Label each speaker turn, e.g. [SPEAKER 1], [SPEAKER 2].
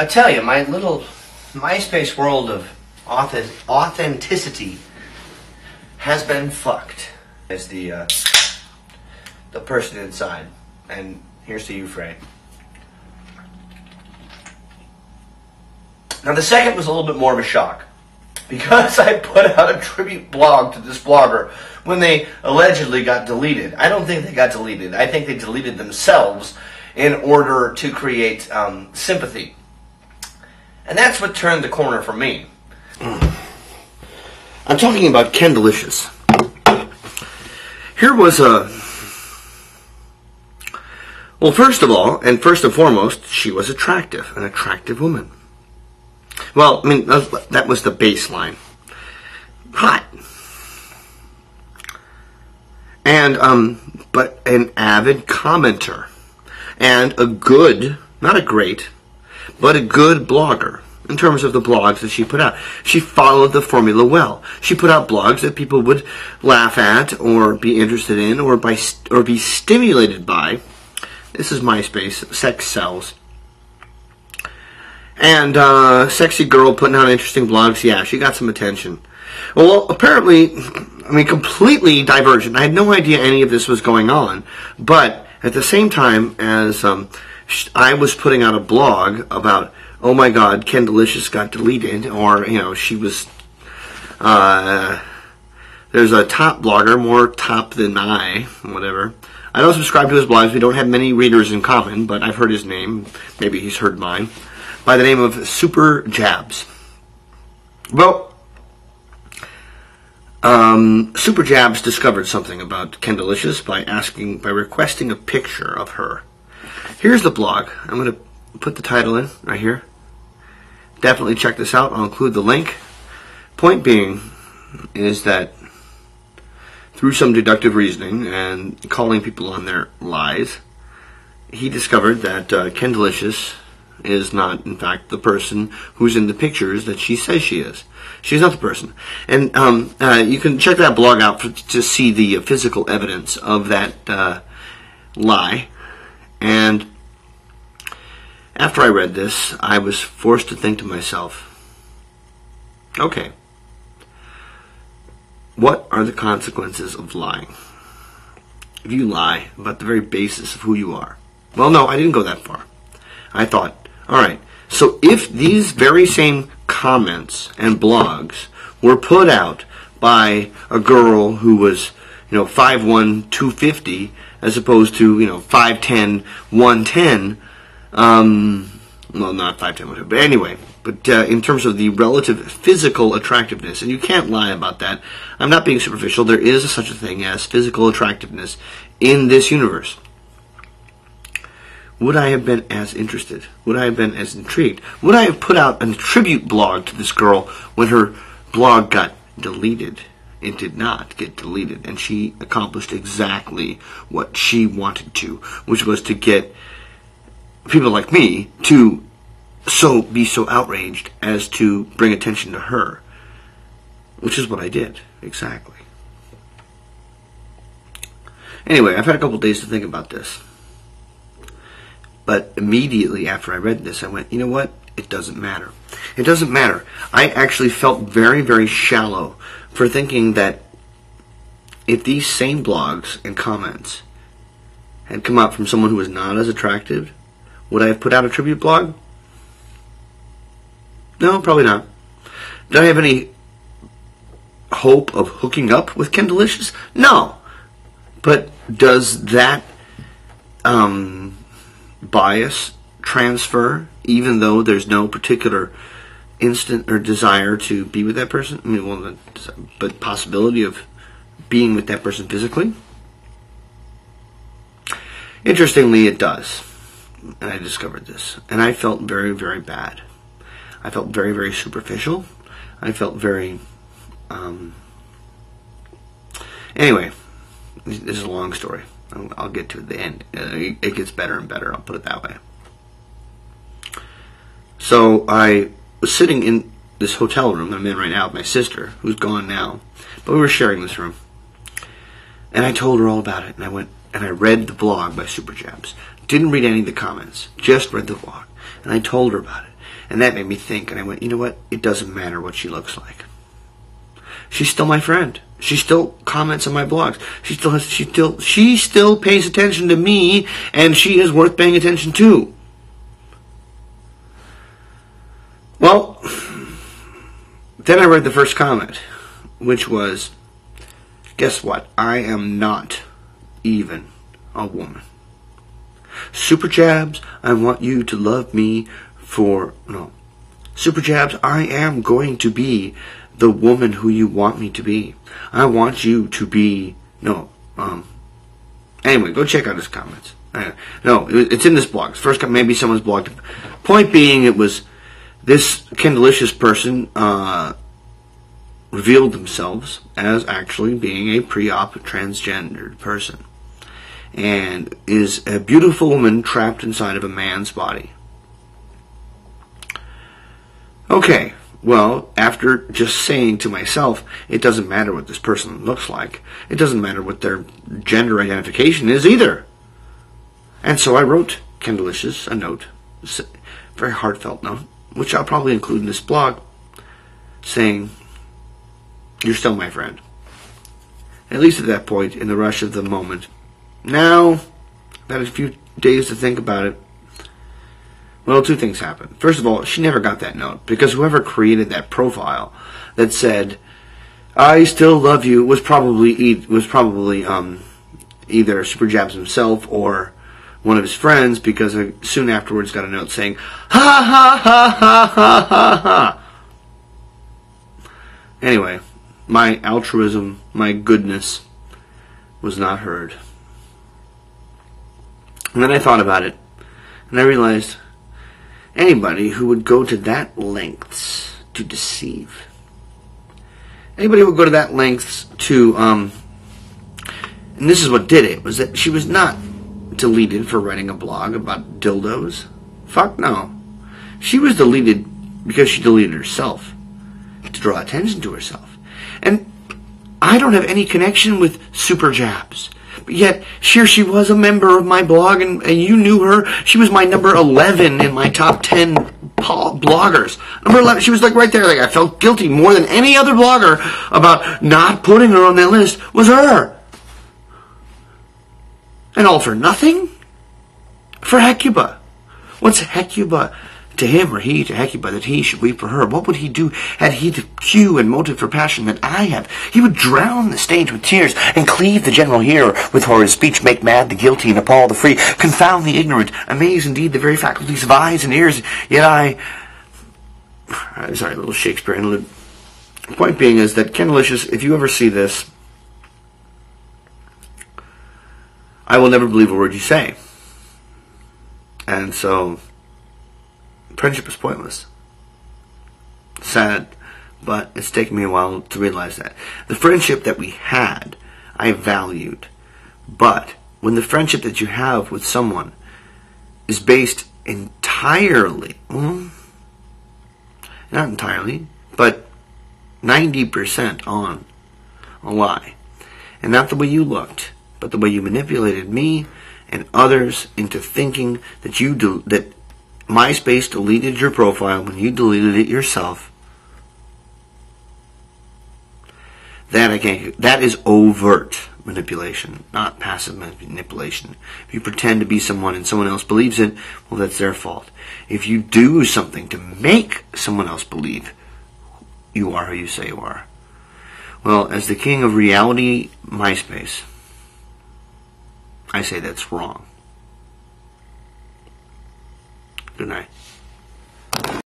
[SPEAKER 1] I tell you, my little MySpace world of authenticity has been fucked. As the uh, the person inside, and here's to you, Frank. Now the second was a little bit more of a shock because I put out a tribute blog to this blogger when they allegedly got deleted. I don't think they got deleted. I think they deleted themselves in order to create um, sympathy. And that's what turned the corner for me. I'm talking about Kendalicious. Here was a. Well, first of all, and first and foremost, she was attractive, an attractive woman. Well, I mean, that was the baseline. Hot. And, um, but an avid commenter. And a good, not a great, but a good blogger in terms of the blogs that she put out. She followed the formula well. She put out blogs that people would laugh at or be interested in or by or be stimulated by. This is MySpace. Sex sells. And uh, sexy girl putting out interesting blogs. Yeah, she got some attention. Well, apparently, I mean, completely divergent. I had no idea any of this was going on. But at the same time as um, I was putting out a blog about, oh my God, Kendalicious got deleted, or you know, she was. Uh, there's a top blogger, more top than I, whatever. I don't subscribe to his blogs. We don't have many readers in common, but I've heard his name. Maybe he's heard mine by the name of Superjabs. Well, um, Superjabs discovered something about Kendalicious by asking, by requesting a picture of her. Here's the blog. I'm going to put the title in right here. Definitely check this out. I'll include the link. Point being is that through some deductive reasoning and calling people on their lies, he discovered that uh, Kendalicious is not, in fact, the person who's in the pictures that she says she is. She's not the person. And um, uh, you can check that blog out for, to see the uh, physical evidence of that uh, lie. And after I read this, I was forced to think to myself, okay, what are the consequences of lying? If you lie about the very basis of who you are. Well, no, I didn't go that far. I thought, all right. So if these very same comments and blogs were put out by a girl who was, you know, 5'1", 250, as opposed to, you know, 5'10", 110, um, well, not 5'10", 110, but anyway, but uh, in terms of the relative physical attractiveness, and you can't lie about that. I'm not being superficial. There is such a thing as physical attractiveness in this universe would I have been as interested? Would I have been as intrigued? Would I have put out a tribute blog to this girl when her blog got deleted? It did not get deleted, and she accomplished exactly what she wanted to, which was to get people like me to so be so outraged as to bring attention to her, which is what I did exactly. Anyway, I've had a couple days to think about this. But immediately after I read this, I went, you know what? It doesn't matter. It doesn't matter. I actually felt very, very shallow for thinking that if these same blogs and comments had come out from someone who was not as attractive, would I have put out a tribute blog? No, probably not. Do I have any hope of hooking up with Kendalicious? No. But does that um, bias transfer, even though there's no particular instant or desire to be with that person. I mean, well, but possibility of being with that person physically. Interestingly, it does. And I discovered this. And I felt very, very bad. I felt very, very superficial. I felt very. Um, anyway, this is a long story. I'll get to the end. Uh, it gets better and better. I'll put it that way. So I was sitting in this hotel room that I'm in right now with my sister, who's gone now, but we were sharing this room. And I told her all about it, and I went and I read the blog by Super. Didn't read any of the comments, just read the blog, and I told her about it. And that made me think, and I went, you know what? It doesn't matter what she looks like. She's still my friend. She still comments on my blogs. She still has, she still, she still pays attention to me, and she is worth paying attention to. Well, then I read the first comment, which was, guess what? I am not even a woman. Superjabs, I want you to love me for, no. Superjabs, I am going to be the woman who you want me to be. I want you to be, no, um, anyway, go check out his comments. Uh, no, it's in this blog. First, maybe someone's blog. Point being, it was this Kendalicious person uh, revealed themselves as actually being a pre-op transgendered person and is a beautiful woman trapped inside of a man's body. Okay, well, after just saying to myself, it doesn't matter what this person looks like, it doesn't matter what their gender identification is either. And so I wrote Kendalicious a note, very heartfelt note, which I'll probably include in this blog, saying, You're still my friend. At least at that point, in the rush of the moment. Now, that a few days to think about it, well, two things happened. First of all, she never got that note because whoever created that profile that said "I still love you" was probably was probably um, either Superjabs himself or one of his friends because I soon afterwards got a note saying "Ha ha ha ha ha ha ha." Anyway, my altruism, my goodness, was not heard. And then I thought about it, and I realized anybody who would go to that lengths to deceive, anybody who would go to that lengths to, um, and this is what did it, was that she was not deleted for writing a blog about dildos. Fuck no. She was deleted because she deleted herself to draw attention to herself. And I don't have any connection with Superjabs. But yet, here she was a member of my blog, and, and you knew her. She was my number 11 in my top 10 bloggers. Number 11, she was like right there. Like I felt guilty more than any other blogger about not putting her on that list was her. And all for nothing? For Hecuba. What's Hecuba to him or he to Hecuba that he should weep for her? What would he do had he the cue and motive for passion that I have? He would drown the stage with tears and cleave the general hearer with horrid speech, make mad the guilty and appall the free, confound the ignorant, amaze indeed the very faculties of eyes and ears. Yet I, sorry, a little Shakespeare interlude. Point being is that Kendalicious, if you ever see this, I will never believe a word you say. And so friendship is pointless. Sad, but it's taken me a while to realize that. The friendship that we had, I valued. But when the friendship that you have with someone is based entirely, well, not entirely, but 90% on a lie, and not the way you looked, but the way you manipulated me and others into thinking that you do that MySpace deleted your profile when you deleted it yourself. That again, that is overt manipulation, not passive manipulation. If you pretend to be someone and someone else believes it, well, that's their fault. If you do something to make someone else believe you are who you say you are, well, as the king of reality MySpace, I say that's wrong. Good night.